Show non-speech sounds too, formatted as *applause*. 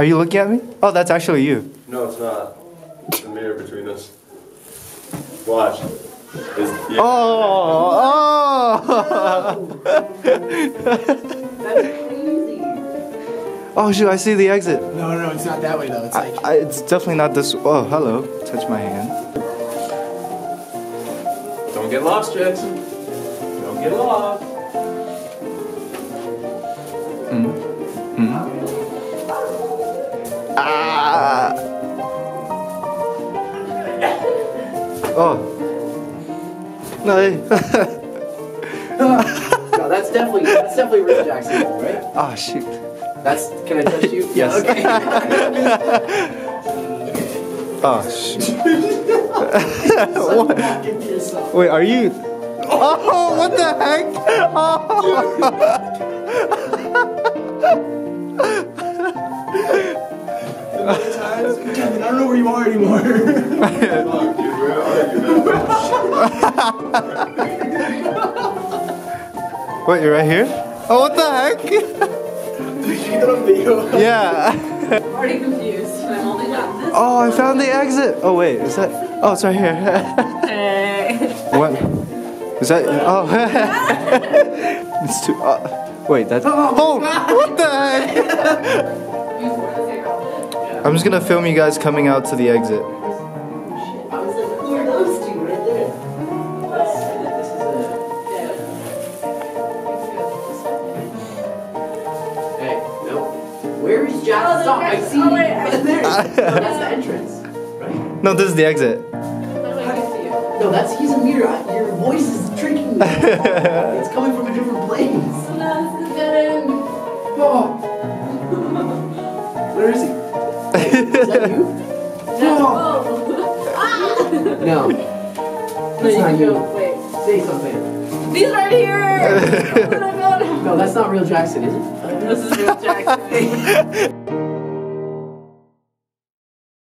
Are you looking at me? Oh, that's actually you. No, it's not. It's a mirror between us. Watch. It's, yeah. Oh, oh. That's crazy. oh shoot! I see the exit. No, no, it's not that way though. It's I, like I, it's definitely not this. Oh, hello. Touch my hand. Don't get lost, Jackson. Don't get lost. Ah. Oh. No. *laughs* no, that's definitely that's definitely Rich Jackson, right? oh shoot. That's can I touch you? Yes. Okay. Oh *laughs* shoot. *laughs* Wait, are you? Oh, what the heck? Kevin, *laughs* I don't know where you are anymore. Fuck, dude, where are you, man? Wait, you're right here? Oh, what the heck? *laughs* Yeah. I'm already confused. I'm only got this. Oh, I found the exit. Oh wait, is that? Oh, it's right here. Hey. *laughs* what? Is that? Oh. it's too. Uh, wait, that's. Oh, what the heck? I'm just gonna film you guys coming out to the exit. I was like, who are those two right there? This is a. Hey, no. Where is Jackson? Oh, Stop! I see oh, you. wait, I- there. No, that's the *laughs* entrance, right? No, this is the exit. No, that's he's a mirror. Your voice is tricking me. *laughs* it's coming from a different place. Oh. *laughs* Where is he? Is that you? No. That's not you. Wait. Say something. These right here! *laughs* oh! No, that's not real Jackson, is it? This is real Jackson. *laughs*